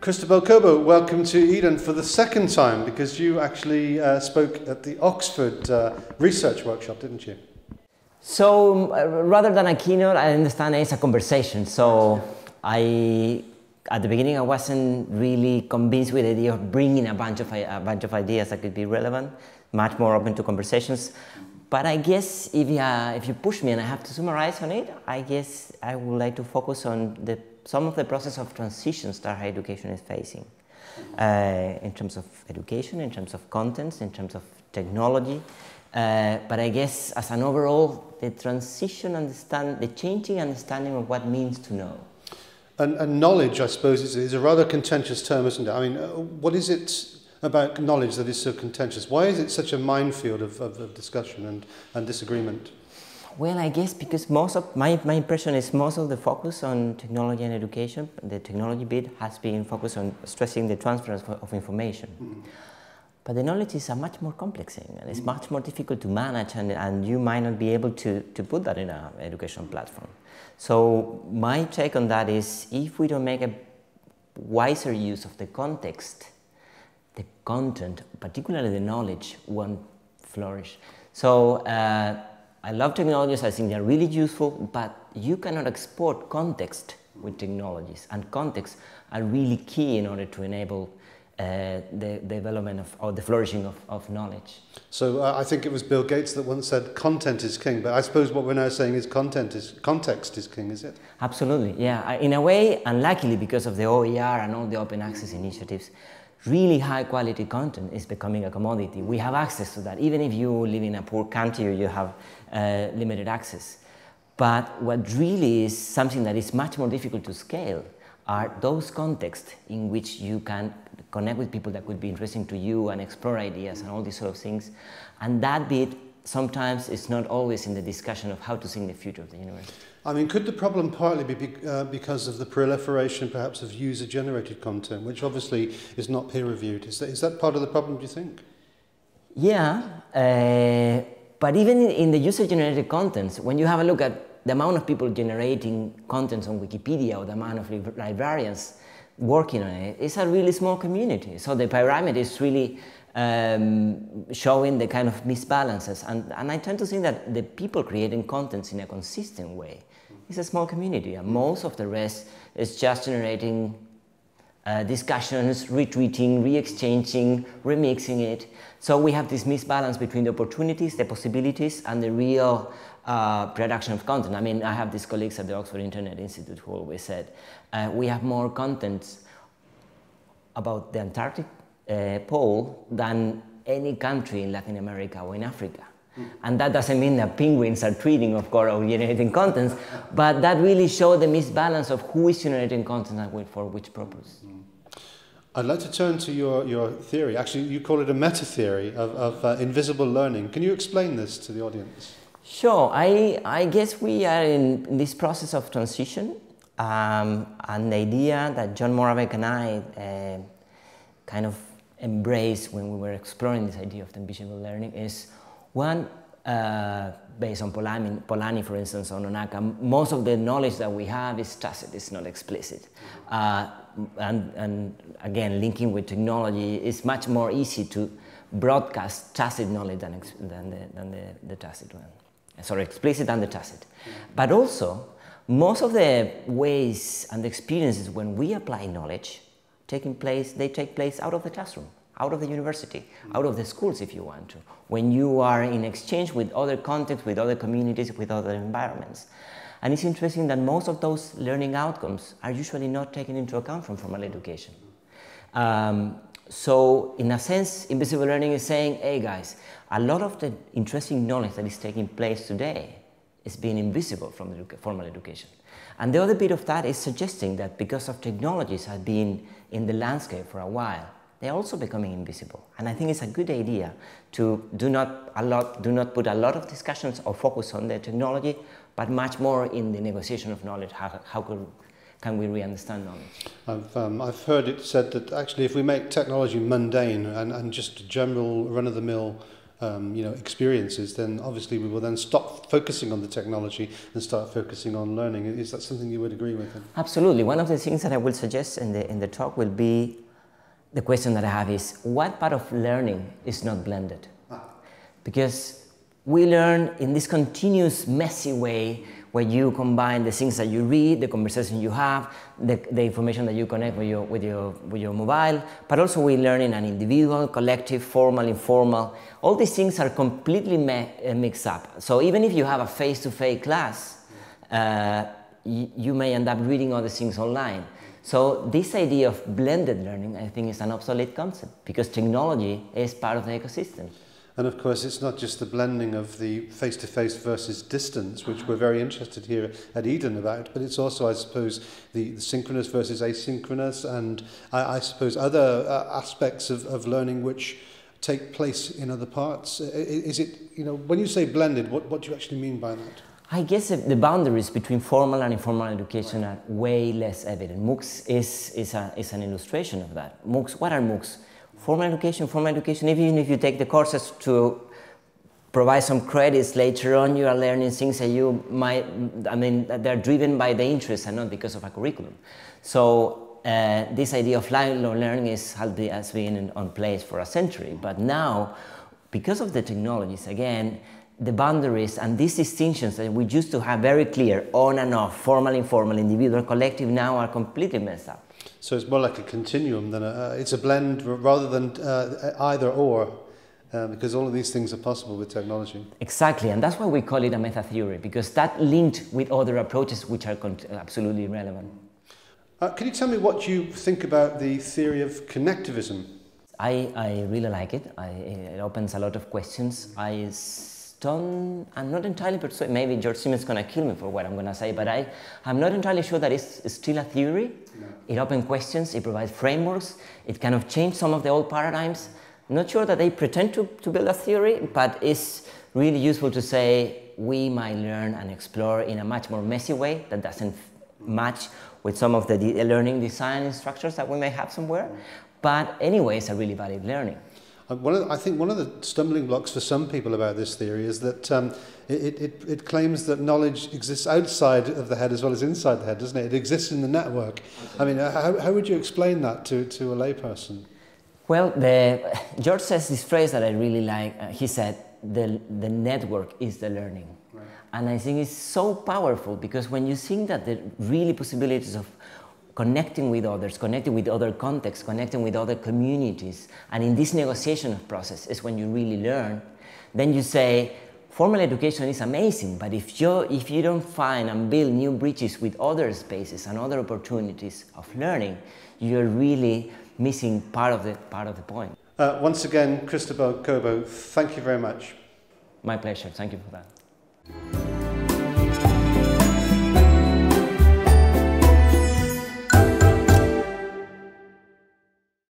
Cristóbal Cobo, welcome to Eden for the second time because you actually uh, spoke at the Oxford uh, Research Workshop, didn't you? So uh, rather than a keynote, I understand it's a conversation. So I, at the beginning, I wasn't really convinced with the idea of bringing a bunch of a bunch of ideas that could be relevant. Much more open to conversations. But I guess if you, uh, if you push me and I have to summarize on it, I guess I would like to focus on the some of the process of transitions that higher education is facing uh, in terms of education, in terms of contents, in terms of technology. Uh, but I guess as an overall, the transition understand, the changing understanding of what means to know. And, and knowledge, I suppose, is, is, a rather contentious term, isn't it? I mean, uh, what is it about knowledge that is so contentious? Why is it such a minefield of, of, of discussion and, and disagreement? Well, I guess because most of my, my impression is most of the focus on technology and education, the technology bit has been focused on stressing the transfer of information. Mm. But the knowledge is a much more complex thing and it's much more difficult to manage and, and you might not be able to, to put that in an educational platform. So my take on that is if we don't make a wiser use of the context, the content, particularly the knowledge, won't flourish. So uh, I love technologies, I think they're really useful, but you cannot export context with technologies, and context are really key in order to enable uh, the, development of, or the flourishing of, of knowledge. So uh, I think it was Bill Gates that once said content is king, but I suppose what we're now saying is content is, context is king, is it? Absolutely, yeah. In a way, unluckily because of the OER and all the open access initiatives, really high quality content is becoming a commodity. We have access to that. Even if you live in a poor country or you have uh, limited access. But what really is something that is much more difficult to scale are those contexts in which you can connect with people that could be interesting to you and explore ideas and all these sort of things. And that bit sometimes is not always in the discussion of how to think the future of the university. I mean, could the problem partly be uh, because of the proliferation perhaps of user-generated content, which obviously is not peer-reviewed? Is that, is that part of the problem, do you think? Yeah, uh, but even in the user-generated contents, when you have a look at the amount of people generating contents on Wikipedia or the amount of librarians working on it, it's a really small community. So the pyramid is really um, showing the kind of misbalances. And, and I tend to think that the people creating contents in a consistent way is a small community. And most of the rest is just generating uh, discussions, retweeting, re-exchanging, remixing it. So we have this misbalance between the opportunities, the possibilities, and the real uh, production of content. I mean, I have these colleagues at the Oxford Internet Institute who always said, uh, we have more content about the Antarctic uh, pole than any country in Latin America or in Africa. And that doesn't mean that penguins are treating, of course, of generating contents, but that really shows the misbalance of who is generating content and for which purpose. I'd like to turn to your, your theory. Actually, you call it a meta theory of, of uh, invisible learning. Can you explain this to the audience? Sure. I, I guess we are in this process of transition. Um, and the idea that John Moravec and I uh, kind of embraced when we were exploring this idea of invisible learning is one, uh, based on Polanyi, Polanyi, for instance, on Nonaka, most of the knowledge that we have is tacit, it's not explicit. Uh, and, and, again, linking with technology, it's much more easy to broadcast tacit knowledge than, than, the, than the, the tacit one. Sorry, explicit and the tacit. But also, most of the ways and the experiences when we apply knowledge taking place, they take place out of the classroom out of the university, out of the schools if you want to, when you are in exchange with other contexts, with other communities, with other environments. And it's interesting that most of those learning outcomes are usually not taken into account from formal education. Um, so in a sense, invisible learning is saying, hey guys, a lot of the interesting knowledge that is taking place today is being invisible from the formal education. And the other bit of that is suggesting that because of technologies have been in the landscape for a while, they're also becoming invisible. And I think it's a good idea to do not, a lot, do not put a lot of discussions or focus on the technology, but much more in the negotiation of knowledge. How, how could, can we re-understand knowledge? I've, um, I've heard it said that actually if we make technology mundane and, and just general run-of-the-mill um, you know, experiences, then obviously we will then stop focusing on the technology and start focusing on learning. Is that something you would agree with? Absolutely. One of the things that I will suggest in the, in the talk will be the question that I have is what part of learning is not blended? Ah. Because we learn in this continuous, messy way where you combine the things that you read, the conversation you have, the, the information that you connect with your, with, your, with your mobile, but also we learn in an individual, collective, formal, informal. All these things are completely uh, mixed up. So even if you have a face-to-face -face class, uh, you may end up reading other things online. So this idea of blended learning, I think, is an obsolete concept because technology is part of the ecosystem. And of course, it's not just the blending of the face to face versus distance, which we're very interested here at Eden about, but it's also, I suppose, the, the synchronous versus asynchronous, and I, I suppose other uh, aspects of, of learning which take place in other parts. Is it, you know, when you say blended, what, what do you actually mean by that? I guess the boundaries between formal and informal education are way less evident. MOOCs is, is, a, is an illustration of that. MOOCs, what are MOOCs? Formal education, formal education, even if you take the courses to provide some credits later on, you are learning things that you might, I mean, they're driven by the interest and not because of a curriculum. So uh, this idea of lifelong learning is, has been on place for a century, but now, because of the technologies, again, the boundaries and these distinctions that we used to have very clear, on and off, formal, informal, individual, collective, now are completely messed up. So it's more like a continuum than a, uh, it's a blend rather than uh, either or. Uh, because all of these things are possible with technology. Exactly, and that's why we call it a meta theory, because that linked with other approaches which are absolutely relevant. Uh, can you tell me what you think about the theory of connectivism? I, I really like it. I, it opens a lot of questions. I don't, I'm not entirely persuaded, maybe George going to kill me for what I'm going to say, but I, I'm not entirely sure that it's still a theory. No. It opens questions, it provides frameworks, it kind of changed some of the old paradigms. I'm not sure that they pretend to, to build a theory, but it's really useful to say we might learn and explore in a much more messy way that doesn't match with some of the learning design structures that we may have somewhere. Mm. But anyway, it's a really valid learning. Uh, one of, I think one of the stumbling blocks for some people about this theory is that um, it, it, it claims that knowledge exists outside of the head as well as inside the head, doesn't it? It exists in the network. I mean, uh, how, how would you explain that to, to a layperson? Well, the, George says this phrase that I really like. Uh, he said, the, the network is the learning. Right. And I think it's so powerful because when you think that the really possibilities of connecting with others, connecting with other contexts, connecting with other communities. And in this negotiation process is when you really learn. Then you say, formal education is amazing, but if you, if you don't find and build new bridges with other spaces and other opportunities of learning, you're really missing part of the, part of the point. Uh, once again, Cristóbal Cobo, thank you very much. My pleasure. Thank you for that.